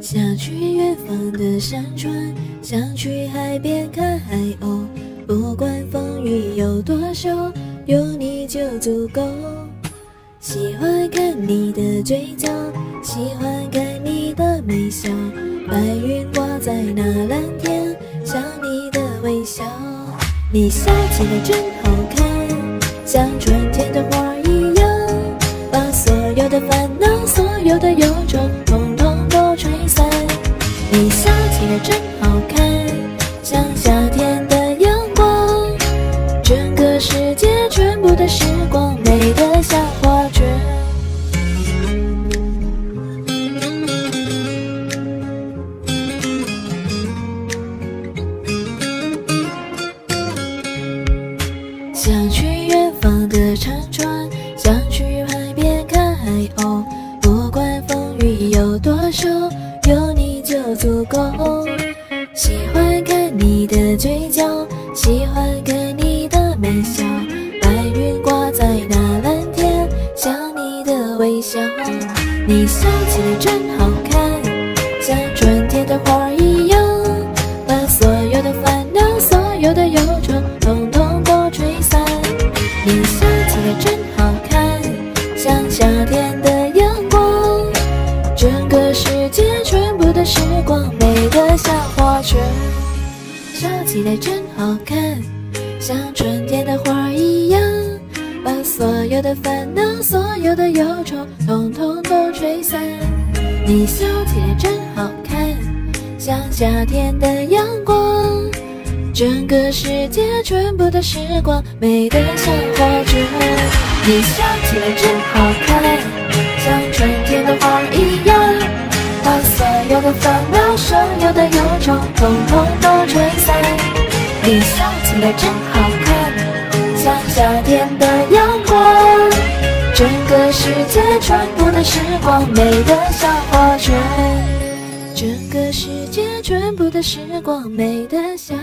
想去远方的山川，想去海边看海鸥。不管风雨有多久，有你就足够。喜欢看你的嘴角，喜欢看你的微笑。白云挂在那蓝天，像你的微笑。你笑起来真好看，像春天的花全部的时光美得像画卷。想去远方的山川，想去海边看海鸥，不管风雨有多久。有你就足够，喜欢看你的嘴角，喜欢看微笑。你笑起来真好看，像春天的花一样，把所有的烦恼，所有的忧愁，统统都吹散。你笑起来真好看，像夏天的阳光，整个世界。全部的时光美得像画卷，笑起来真好看，像春天，的烦恼、所有的忧愁，统统都吹散。你笑起来真好看，像夏天的阳光，整个世界全部的时光美得像画卷。你笑起来真好看，像春天的花一样。把所有的烦恼、所有的忧愁，统统都吹散。你笑起来真好看，像夏天的阳。整个世界全部的时光，美得像画卷。整个世界全部的时光，美得像。